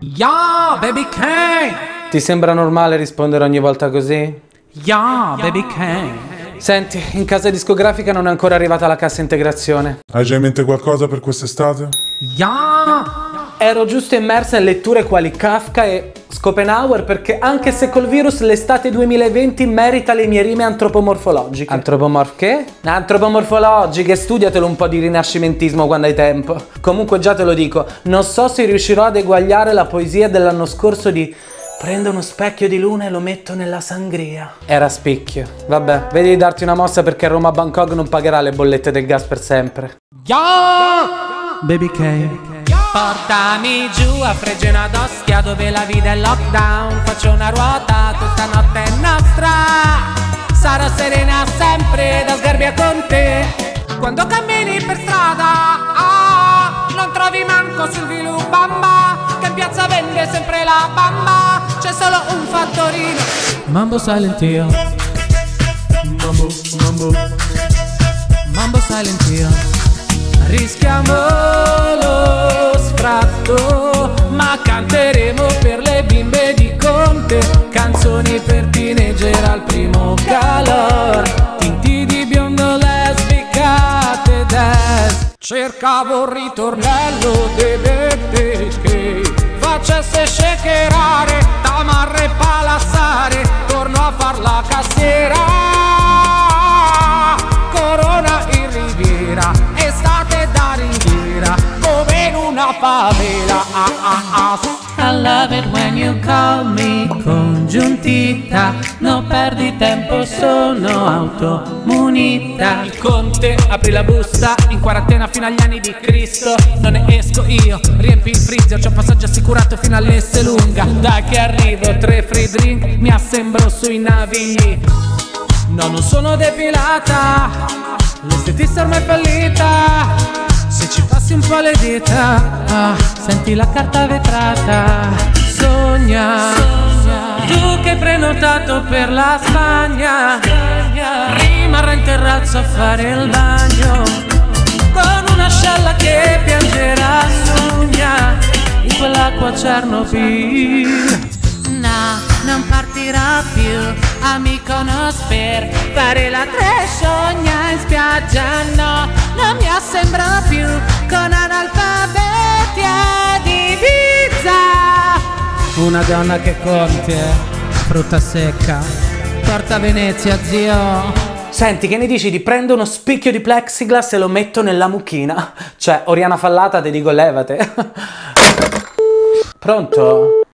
Yeah, baby K! Ti sembra normale rispondere ogni volta così? Yeah, baby K! Senti, in casa discografica non è ancora arrivata la cassa integrazione. Hai già in mente qualcosa per quest'estate? Yeah! Ero giusto immersa in letture quali Kafka e Schopenhauer perché anche se col virus l'estate 2020 merita le mie rime antropomorfologiche. Antropomorf che? Antropomorfologiche, studiatelo un po' di rinascimentismo quando hai tempo. Comunque già te lo dico, non so se riuscirò ad eguagliare la poesia dell'anno scorso di Prendo uno specchio di luna e lo metto nella sangria. Era spicchio. Vabbè, vedi di darti una mossa perché Roma Bangkok non pagherà le bollette del gas per sempre. Yeah! Baby K! Portami giù a Fregena d'Ostia dove la vita è lockdown. Faccio una ruota, tutta notte è nostra. Sarò serena sempre da sgarbia con te. Quando cammini per strada ah, Non trovi manco sul Bamba Che in piazza vende sempre la bamba. C'è solo un fattorino. Mambo Silent Hill. Mambo, mambo. Mambo Silent Hill. Rischiamo Cercavo un ritornello di bebè che facesse shakerare, tamarre palazzare, torno a far la cassiera. Corona in riviera, estate da rinviera, come in una favela. Ah, ah, ah. Love it when you call me congiuntita, non perdi tempo, sono automunita. Il conte apri la busta, in quarantena fino agli anni di Cristo, non ne esco io, riempi il freezer, c'ho passaggio assicurato fino all'esse lunga. Dai che arrivo, tre free drink, mi assembro sui navigli. No, non sono depilata, l'estetista ormai è fallita. Se ci passi un po' le dita, ah, senti la carta vetrata. Prenotato per la Spagna, rimarrà in terrazzo a fare il bagno. Con un'ascella che piangerà sogna in quell'acqua Chernobyl. No, non partirò più a Mykonos per fare la tresciogna in spiaggia No, non mi assembra più. Con analfabeti ad Ibiza Una donna che conti, eh, frutta secca Torta Venezia, zio Senti, che ne dici di prendo uno spicchio di plexiglass e lo metto nella mucchina? Cioè, Oriana Fallata, ti dico levate. Pronto?